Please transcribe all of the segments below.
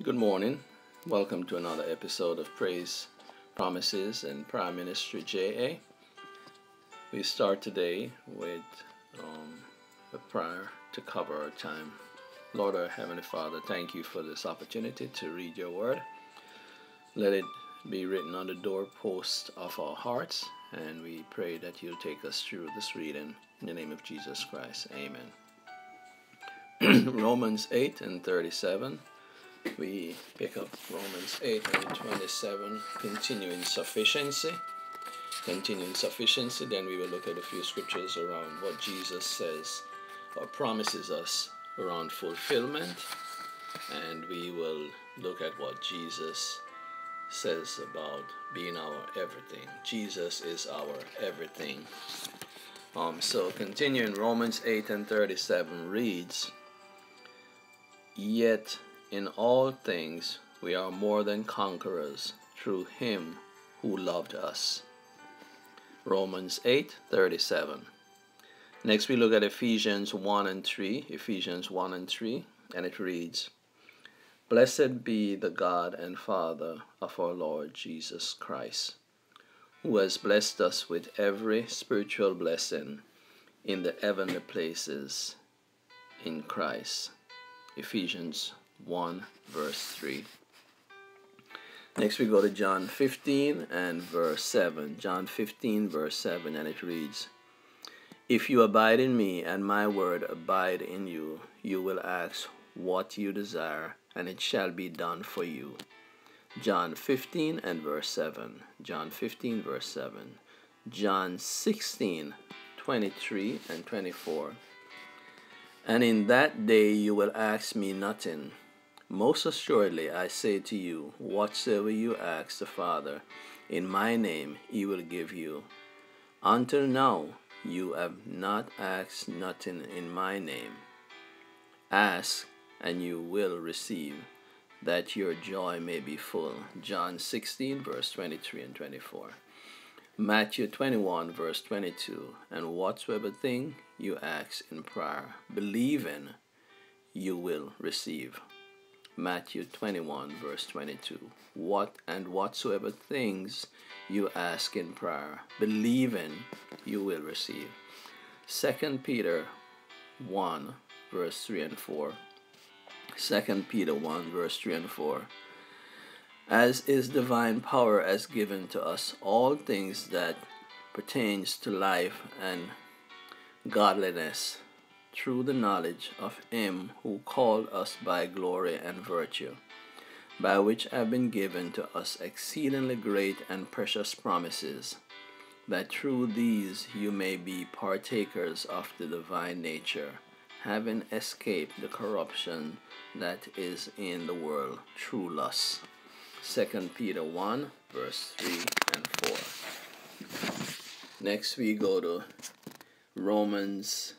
Good morning. Welcome to another episode of Praise, Promises, and Prime Ministry JA. We start today with um, a prayer to cover our time. Lord, our Heavenly Father, thank you for this opportunity to read your word. Let it be written on the doorpost of our hearts, and we pray that you'll take us through this reading. In the name of Jesus Christ, amen. Romans 8 and 37 we pick up Romans 8 and 27, continuing sufficiency. Continuing sufficiency, then we will look at a few scriptures around what Jesus says or promises us around fulfillment, and we will look at what Jesus says about being our everything. Jesus is our everything. Um, so continuing Romans 8 and 37 reads, Yet in all things we are more than conquerors through him who loved us. Romans 8:37. Next we look at Ephesians 1 and 3, Ephesians 1 and 3, and it reads, Blessed be the God and Father of our Lord Jesus Christ, who has blessed us with every spiritual blessing in the heavenly places in Christ. Ephesians 1, verse 3. Next, we go to John 15 and verse 7. John 15, verse 7, and it reads If you abide in me, and my word abide in you, you will ask what you desire, and it shall be done for you. John 15 and verse 7. John 15, verse 7. John 16, 23 and 24. And in that day you will ask me nothing. Most assuredly, I say to you, whatsoever you ask the Father in my name, he will give you. Until now, you have not asked nothing in my name. Ask, and you will receive, that your joy may be full. John 16, verse 23 and 24. Matthew 21, verse 22. And whatsoever thing you ask in prayer, believe in, you will receive. Matthew 21, verse 22. What and whatsoever things you ask in prayer, believe in, you will receive. 2 Peter 1, verse 3 and 4. 2 Peter 1, verse 3 and 4. As is divine power as given to us all things that pertains to life and godliness through the knowledge of him who called us by glory and virtue, by which have been given to us exceedingly great and precious promises, that through these you may be partakers of the divine nature, having escaped the corruption that is in the world through lust. 2 Peter 1, verse 3 and 4. Next we go to Romans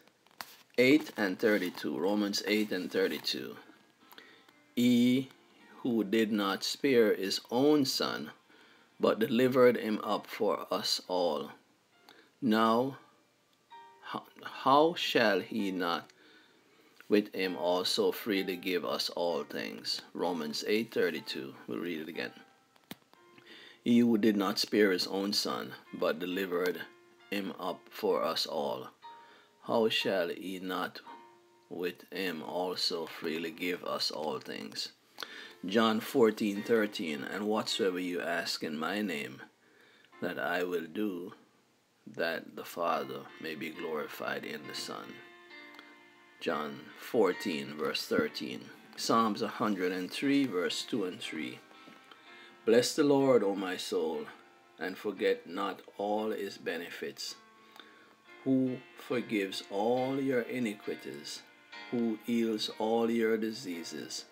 8 and 32. Romans 8 and 32. He who did not spare his own son, but delivered him up for us all. Now, how shall he not with him also freely give us all things? Romans 8:32. We'll read it again. He who did not spare his own son, but delivered him up for us all how shall he not with him also freely give us all things? John 14, 13, and whatsoever you ask in my name, that I will do, that the Father may be glorified in the Son. John 14, verse 13. Psalms 103, verse 2 and 3. Bless the Lord, O my soul, and forget not all his benefits who forgives all your iniquities, who heals all your diseases,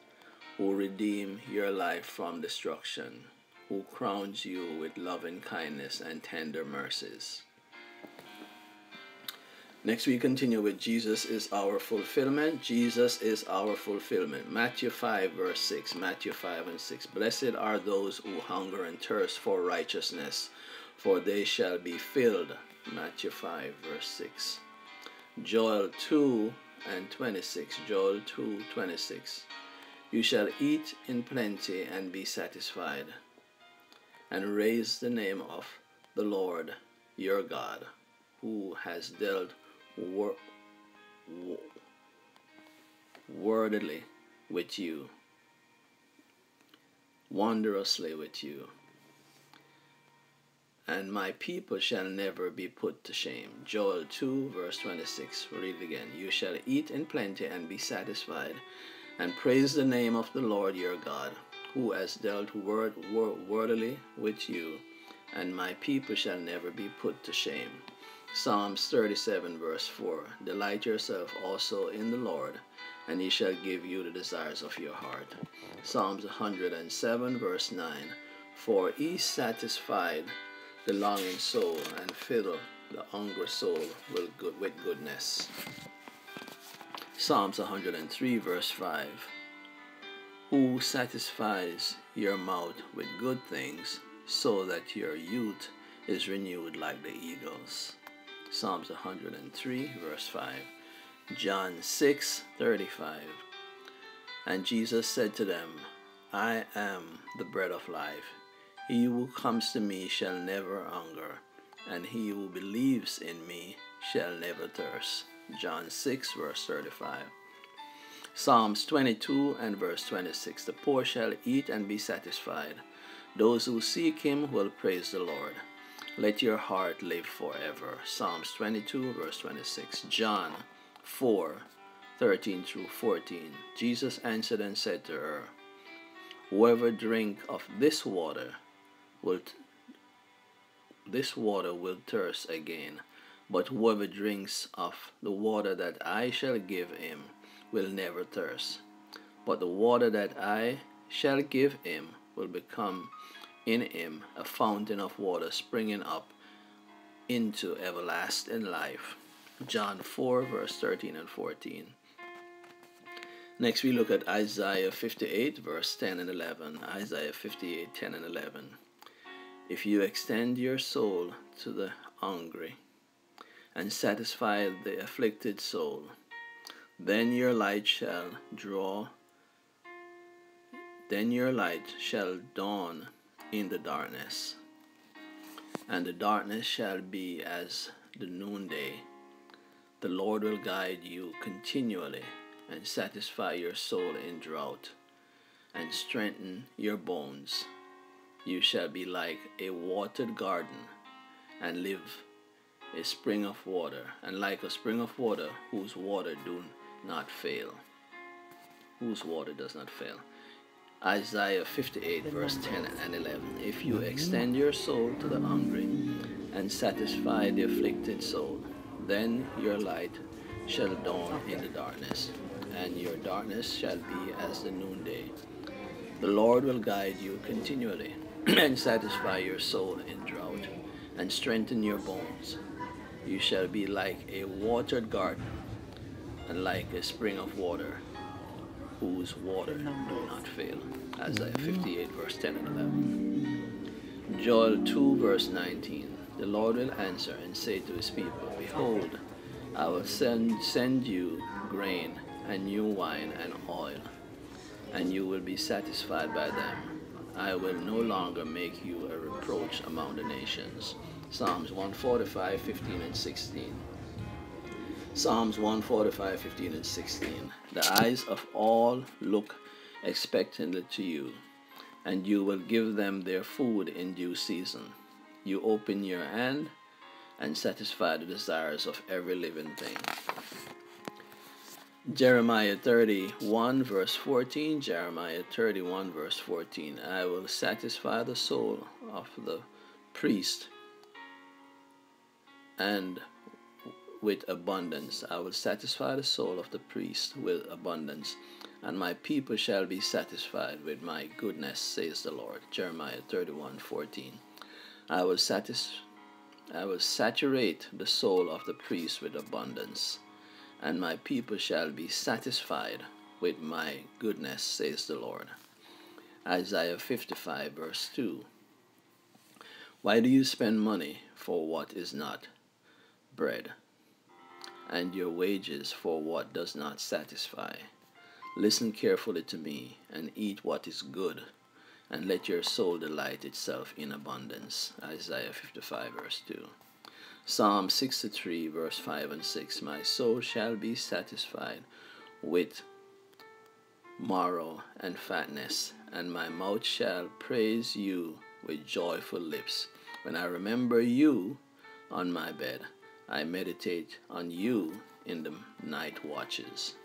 who redeem your life from destruction, who crowns you with loving kindness and tender mercies. Next, we continue with Jesus is our fulfillment. Jesus is our fulfillment. Matthew 5, verse 6. Matthew 5 and 6. Blessed are those who hunger and thirst for righteousness, for they shall be filled. Matthew 5, verse 6. Joel 2 and 26. Joel 2, 26. You shall eat in plenty and be satisfied, and raise the name of the Lord your God, who has dealt wor- wordedly with you, wondrously with you. And my people shall never be put to shame. Joel 2, verse 26. Read again. You shall eat in plenty and be satisfied, and praise the name of the Lord your God, who has dealt word, word, wordily with you, and my people shall never be put to shame. Psalms 37, verse 4 Delight yourself also in the Lord, and he shall give you the desires of your heart. Psalms 107, verse 9 For he satisfied the longing soul and fill the hungry soul with, good, with goodness. Psalms 103, verse 5 Who satisfies your mouth with good things, so that your youth is renewed like the eagles. Psalms 103, verse 5. John 6, 35. And Jesus said to them, I am the bread of life. He who comes to me shall never hunger, and he who believes in me shall never thirst. John 6, verse 35. Psalms 22 and verse 26 The poor shall eat and be satisfied. Those who seek him will praise the Lord. Let your heart live forever. Psalms 22, verse 26. John 4, 13 through 14. Jesus answered and said to her, Whoever drink of this water will this water will thirst again, but whoever drinks of the water that I shall give him will never thirst. But the water that I shall give him will become in him a fountain of water springing up into everlasting life. John 4, verse 13 and 14. Next, we look at Isaiah 58, verse 10 and 11. Isaiah 58, 10 and 11. If you extend your soul to the hungry and satisfy the afflicted soul, then your light shall draw, then your light shall dawn in the darkness, and the darkness shall be as the noonday. The Lord will guide you continually and satisfy your soul in drought and strengthen your bones. You shall be like a watered garden and live a spring of water, and like a spring of water whose water do not fail. Whose water does not fail. Isaiah 58, verse 10 and 11. If you mm-hmm. extend your soul to the hungry and satisfy the afflicted soul, then your light shall dawn in the darkness, and your darkness shall be as the noonday. The Lord will guide you continually and satisfy your soul in drought and strengthen your bones. You shall be like a watered garden and like a spring of water whose water do not fail. Isaiah mm-hmm. 58, verse 10 and 11. Joel 2, verse 19. The Lord will answer and say to his people, Behold, I will send, send you grain and new wine and oil, and you will be satisfied by them. I will no longer make you a reproach among the nations. Psalms 145, 15 and 16. Psalms 145, 15 and 16. The eyes of all look expectantly to you, and you will give them their food in due season. You open your hand and satisfy the desires of every living thing. Jeremiah 31, verse 14. Jeremiah 31, verse 14. I will satisfy the soul of the priest and with abundance. I will satisfy the soul of the priest with abundance, and my people shall be satisfied with my goodness, says the Lord. Jeremiah 31 14. I will, satis- I will saturate the soul of the priest with abundance, and my people shall be satisfied with my goodness, says the Lord. Isaiah 55, verse 2. Why do you spend money for what is not bread? and your wages for what does not satisfy. Listen carefully to me and eat what is good, and let your soul delight itself in abundance. Isaiah 55, verse 2. Psalm 63, verse 5 and 6 My soul shall be satisfied with marrow and fatness, and my mouth shall praise you with joyful lips. When I remember you on my bed, I meditate on you in the night watches.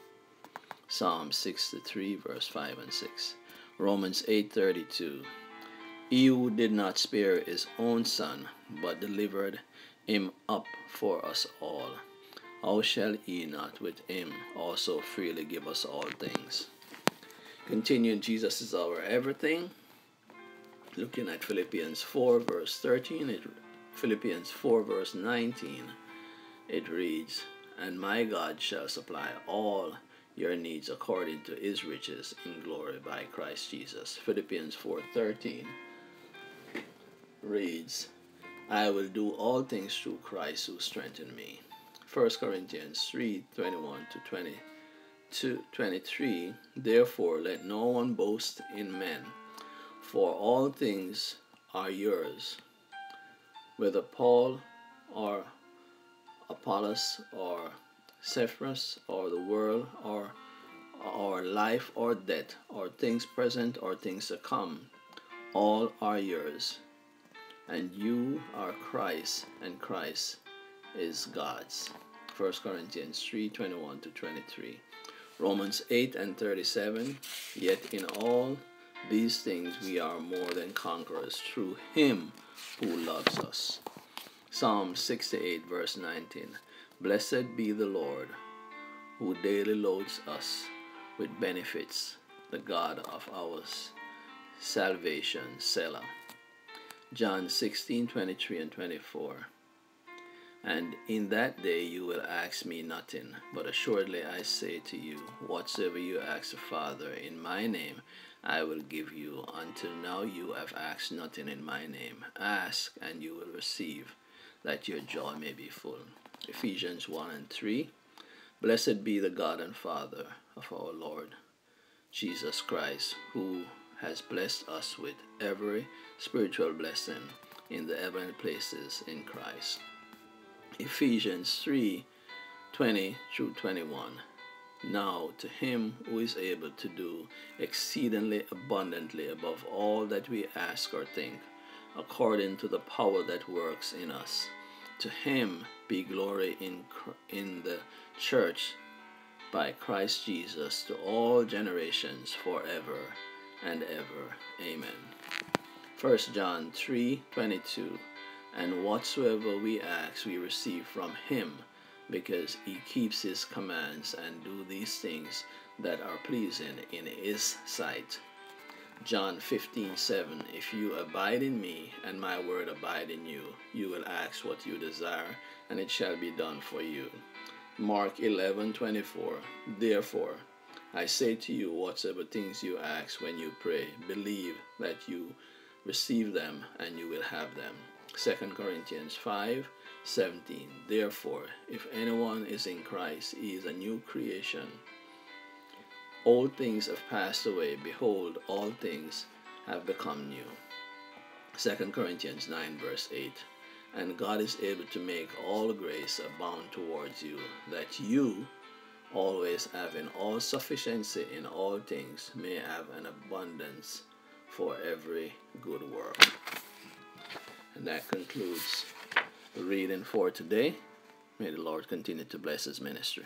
Psalm 63, verse 5 and 6. Romans 8:32. He who did not spare his own son, but delivered him up for us all. How shall he not with him also freely give us all things? Continuing, Jesus is our everything. Looking at Philippians 4, verse 13, it, Philippians 4, verse 19, it reads, And my God shall supply all your needs according to his riches in glory by Christ Jesus. Philippians 4:13 reads, I will do all things through Christ who strengthened me. 1 Corinthians 3 21 to 22, 23. Therefore, let no one boast in men, for all things are yours, whether Paul or Apollos or Cephas or the world or or life or death or things present or things to come, all are yours and you are Christ, and Christ is God's. 1 Corinthians 3 21 to 23. Romans 8 and 37. Yet in all these things we are more than conquerors through Him who loves us. Psalm 68, verse 19. Blessed be the Lord, who daily loads us with benefits, the God of our salvation. Selah. John 16 23 and 24. And in that day you will ask me nothing, but assuredly I say to you, whatsoever you ask the Father in my name, I will give you. Until now you have asked nothing in my name. Ask, and you will receive, that your joy may be full. Ephesians 1 and 3. Blessed be the God and Father of our Lord Jesus Christ, who has blessed us with every spiritual blessing in the heavenly places in Christ. Ephesians 3 20 through 21. Now to him who is able to do exceedingly abundantly above all that we ask or think, according to the power that works in us. To him be glory in, in the church by Christ Jesus to all generations forever and ever. Amen. 1 John 3 22. And whatsoever we ask, we receive from him, because he keeps his commands and do these things that are pleasing in his sight. John 15 7. If you abide in me, and my word abide in you, you will ask what you desire, and it shall be done for you. Mark 11 24. Therefore, I say to you, whatsoever things you ask when you pray, believe that you receive them and you will have them. 2 Corinthians 5 17. Therefore, if anyone is in Christ, he is a new creation. Old things have passed away. Behold, all things have become new. 2 Corinthians 9, verse 8. And God is able to make all grace abound towards you, that you, always having all sufficiency in all things, may have an abundance for every good work. And that concludes the reading for today. May the Lord continue to bless his ministry.